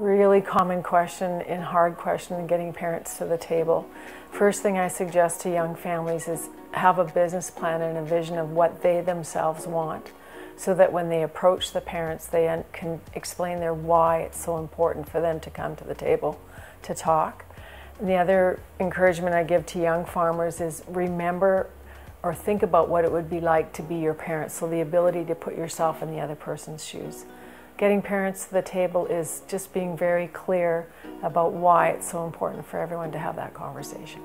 really common question and hard question in getting parents to the table. First thing I suggest to young families is have a business plan and a vision of what they themselves want so that when they approach the parents, they can explain their why it's so important for them to come to the table to talk. And the other encouragement I give to young farmers is remember or think about what it would be like to be your parent. So the ability to put yourself in the other person's shoes. Getting parents to the table is just being very clear about why it's so important for everyone to have that conversation.